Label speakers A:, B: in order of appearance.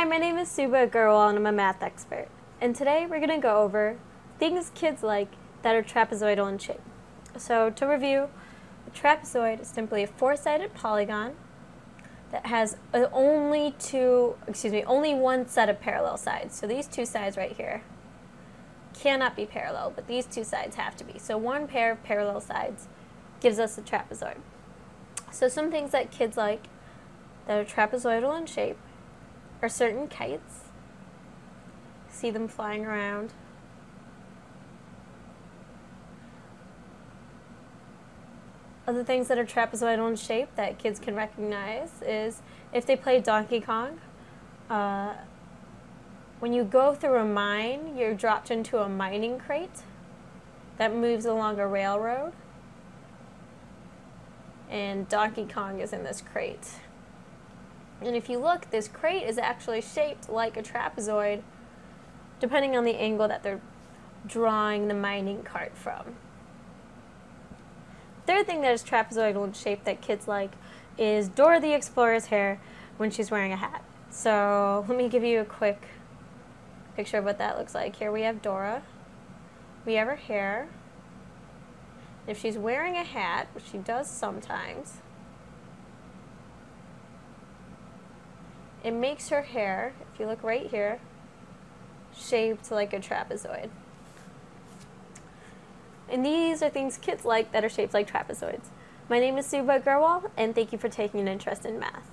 A: Hi, my name is Suba Gurwal and I'm a math expert. And today we're going to go over things kids like that are trapezoidal in shape. So to review, a trapezoid is simply a four-sided polygon that has only two, excuse me, only one set of parallel sides. So these two sides right here cannot be parallel, but these two sides have to be. So one pair of parallel sides gives us a trapezoid. So some things that kids like that are trapezoidal in shape are certain kites. See them flying around. Other things that are trapezoidal in shape that kids can recognize is if they play Donkey Kong, uh, when you go through a mine, you're dropped into a mining crate that moves along a railroad. And Donkey Kong is in this crate. And if you look, this crate is actually shaped like a trapezoid, depending on the angle that they're drawing the mining cart from. Third thing that is trapezoidal in shape that kids like is Dora the Explorer's hair when she's wearing a hat. So let me give you a quick picture of what that looks like. Here we have Dora. We have her hair. If she's wearing a hat, which she does sometimes, it makes her hair, if you look right here, shaped like a trapezoid. And these are things kids like that are shaped like trapezoids. My name is Suba Gurwal, and thank you for taking an interest in math.